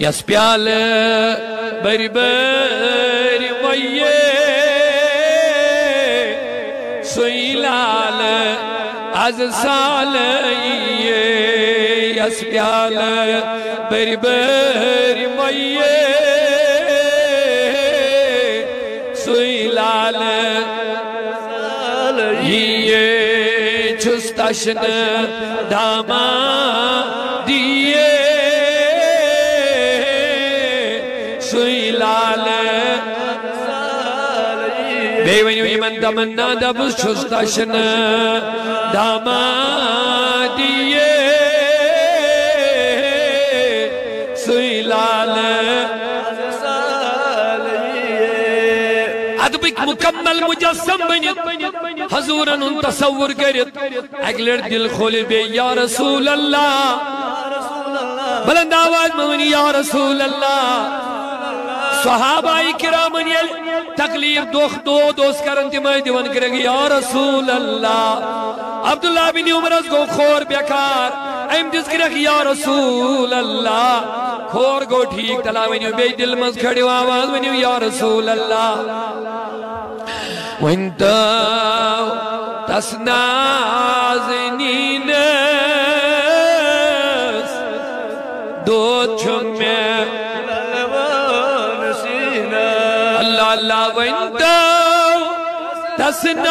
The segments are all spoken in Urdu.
یس پیال بری بری ویے سوئی لال از سال یہ یس پیال بری بری ویے سوئی لال بے ونیو ایمن تمنا دبس چھستشن داما دیئے سوئی لال ادبک مکمل مجسم بنیت، حضورن ان تصور کرت اگلر دل کھول بے یا رسول اللہ، بلند آواز مونی، یا رسول اللہ صحابہ کرامن تکلیف دوخ دو دوست کرن تیمائی دیون کرے گی یا رسول اللہ۔ عبداللہ بن عمر از گو خور بیکار۔ ایم دس کرے گی یا رسول اللہ۔ خور گو ٹھیک، تلا ونیو بے دل مز کھڑی آواز ونیو یا رسول اللہ۔ وانت تسنازنینس۔ دو چھو میں چھمیں اللہ اللہ وانت تسنازنینس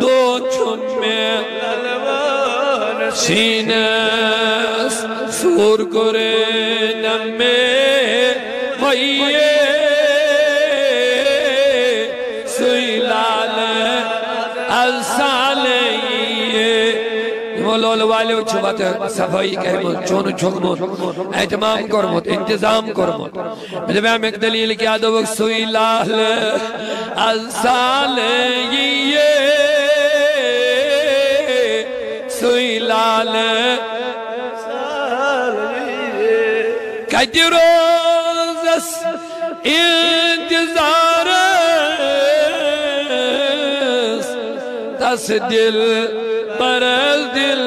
دو چھمیں سینس سور کرے مولول والے چھوات صفائی کہمت چون چھکمت اعتمام کرمت انتظام کرمت مجھے میں ایک دلیل کیا دو وقت سوئی لال السالے سوئی لال کتی روزس انتظار تس دل پرز دل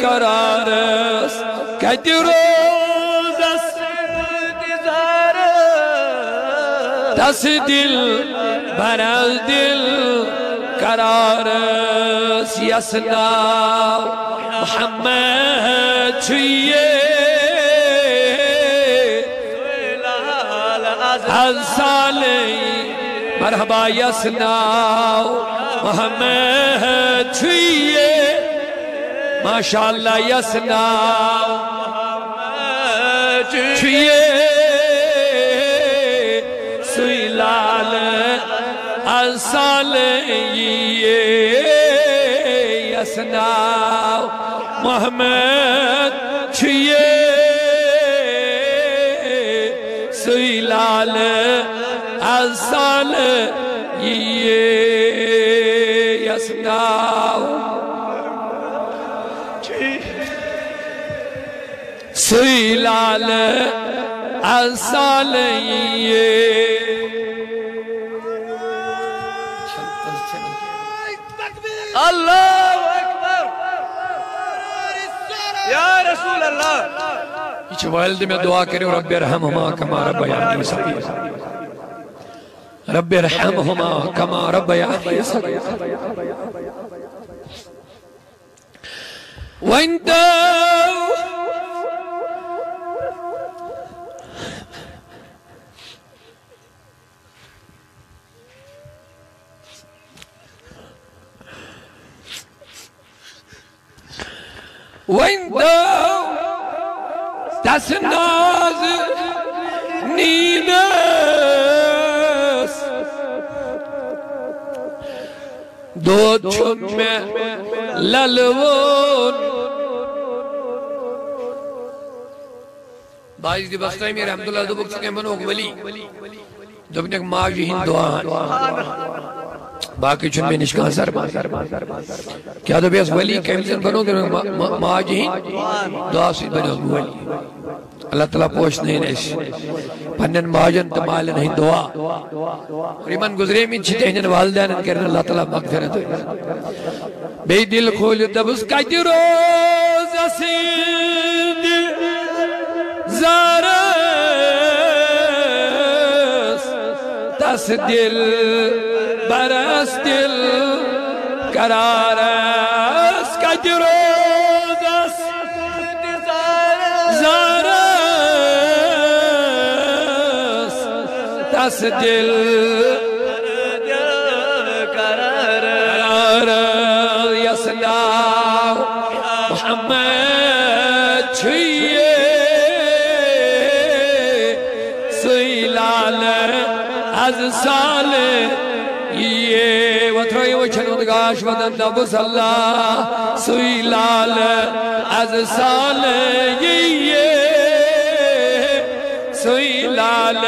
قرارس کتی روزس انتظار تس دل پرز دل قرارس یسنا محمد چھئیے السالی مرحبا یسنا محمد چھئیے ماشاءاللہ یسنا چھئیے سوئی لال السالی یسنا محمد چھئیے سوئی لال السال یہ سيلال عسالي الله أكبر. يا رسول الله. هیچ والد میں دعا کرے رب ارحمهما كما ربياني صغيرا رب ارحمهما كما يا صغيرا وانت وانت وانت تسناز نینس دو چھمے للون۔ باعث دی جی، بستائی میرے حمداللہ دو بکس کے منوک ولی۔ دو بکنک ماجی ہند دعا باقی چن میں نشکان سر کیا تو بیس ولی کیمزن بنو گے ماجی ہند دعا سی بنو گے ولی۔ اللہ تعالیٰ پوش نہیں نیش پنن ماجن تمالن ہند دعا۔ اور ایمان گزرے میں چھتے ہنن والدین کرن اللہ تعالیٰ مغفرت ہوئی بے دل کھول دبس کا جی جرو رسید زارس برس دل برس دل قرار است کج روز است زار دس دل قرار یسنا محمد چی؟ از سال یہ وطروی وچھن ودگاش ودن دب صلا سیلال از سال یہ سیلال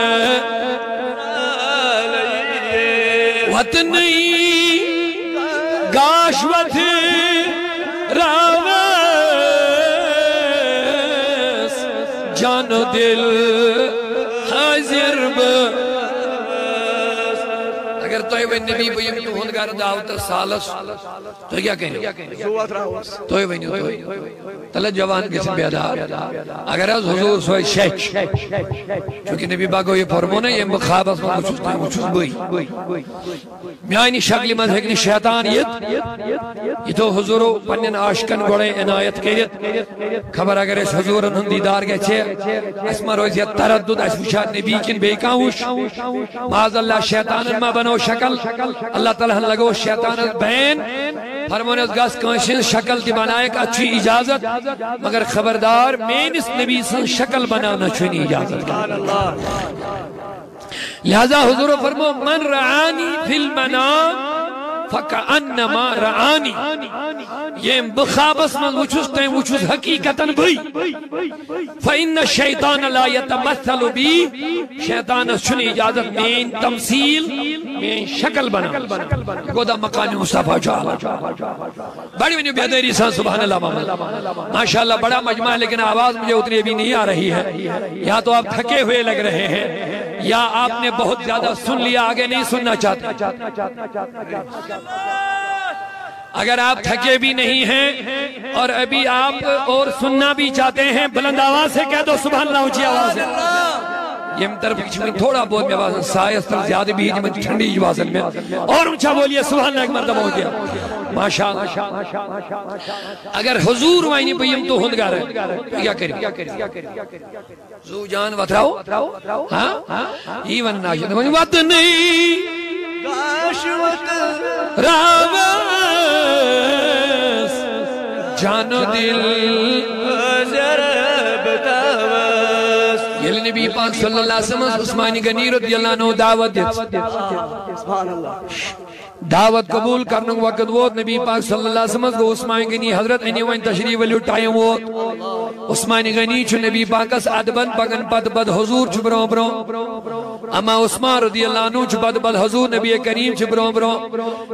وطنی گاش وطن راوس جان و دل حاضر بس اگر تو وہ نبی بیم تو ہندگار دعوت سالس۔ تو کیا کہیں؟ تو وہ نہیں تو۔ تلہ جوان کسی بیدار۔ اگر از حضور سوئی شیچ۔ چونکہ نبی باگو یہ فرمونا یہ مخابت میں مچھوز نہیں مچھوز بئی میانی شکلی من ہکنی شیطان یہ یہ تو حضورو پنین آشکن گوڑے عنایت کریت خبر اگر اس حضورن ہن دیدار گئے چھے۔ اس میں روز یہ تردد، اس وشاد نبی کن بے کانوش معاذ اللہ شیطان ما بنو شکل اللہ تعالیٰ لگو شیطان بین فرمونس گس کانشن شکل دی بنائے کہ اچھی اجازت مگر خبردار مین اس نبی سن شکل بنانا چھنی اجازت لہذا حضور فرمو من رعانی فی المنام فکأنما رعانی یہ بخابس من وچوز تین وچوز حقیقتا بھئی. فإن الشیطان لا يتمثل بی شیطان چھنی اجازت مین تمثیل، مین شکل بنا. گودا مقام مصطفیٰ جعلا بڑی ونیو بیدری سان سبحان اللہ، محمد. ماشاءاللہ، بڑا مجمع ہے، لیکن آواز مجھے اتنی ابھی نہیں آ رہی ہے. یا تو آپ تھکے ہوئے لگ رہے ہیں یا آپ نے بہت زیادہ سن لیا، آگے نہیں سننا چاہتے۔ اگر آپ تھکے بھی نہیں ہیں اور ابھی آپ اور سننا بھی چاہتے ہیں، بلند آواز سے کہہ دو، سبحان اللہ، اونچی آواز ہے۔ یہ طرف کچھ میں تھوڑا بہت میں آواز سائس تر زیادہ بھی ہے جب ٹھنڈی جوازن میں اور اونچا بولیے، سبحان اللہ، ایک مرتبہ ہو گیا ماشاءاللہ۔ اگر حضور وائنی پہ یم تو ہندگار ہے کیا کریں؟ زو جان وطراؤ ہاں؟ ہی ون ناشد وطنی راوس جان و دل۔ یلی نبی پاک صلی اللہ علیہ وسلم عثمانی غنی رضی اللہ عنہ دعوت دیت۔ دعوت قبول کرنے وقت ووت نبی پاک صلی اللہ علیہ وسلم کو عثمان غنی حضرت انی وین تشریف ولیو ٹائم ووت۔ عثمان غنی چھ نبی پاک اس ادبن پگن پت بد حضور چھ برو برو۔ اما عثمان رضی اللہ عنہ چھ بد بد حضور نبی کریم چھ برو برو۔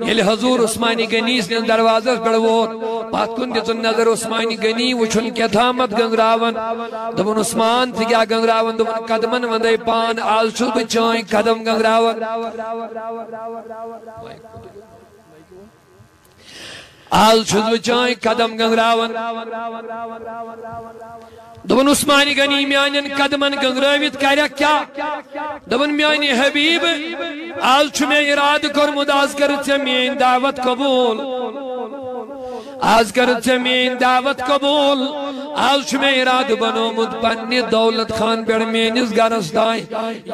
یلی حضور عثمانی غنی اس نے دروازہ پڑ ووت۔ پات کن دتن نظر عثمانی غنی وچھن کیا تھامت گنگراون۔ دبن عثمان تھی کیا گنگراون؟ دبن قدمن وندے پان آل چھو بچائیں قدم گنگراون۔ آل چھو بچائیں قدم گنگراون دبن عثمانی غنی میانین قدمن گنگراویت کریا کیا. دبن میانی حبیب. آل چھو میں اراد کر مداز کرتے مین دعوت قبول. آز کرت سے مین دعوت قبول. آز چھ میں اراد بنو مد پنی دولت خان بیڑ مینس گرس دائیں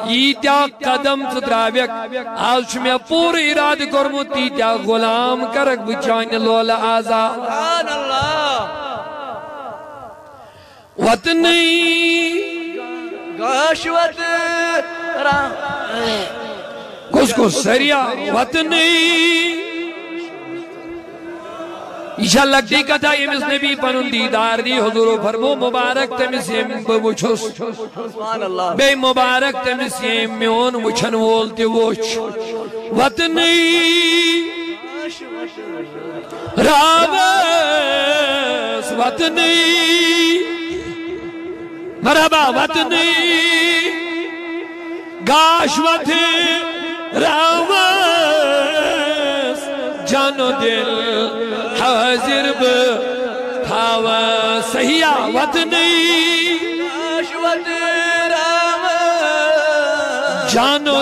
یہ تیا قدم ستراویک آز چھ میں پور اراد کرمت تی تیا غلام کرک بچائن لول آزا۔ سبحان اللہ وطنی گاشوت را۔ کس کو سریا وطنی۔ یہ کتا امس نبی پنن دیدار دی حضور فرمو مبارک تمس اللہ بے مبارک تمس یم میون وچھن وول تی وچھ۔ وطنی۔ راوس وطنی۔ جان و دل حاضر ب تھاوس سہیا وطنی اشوت رام جانو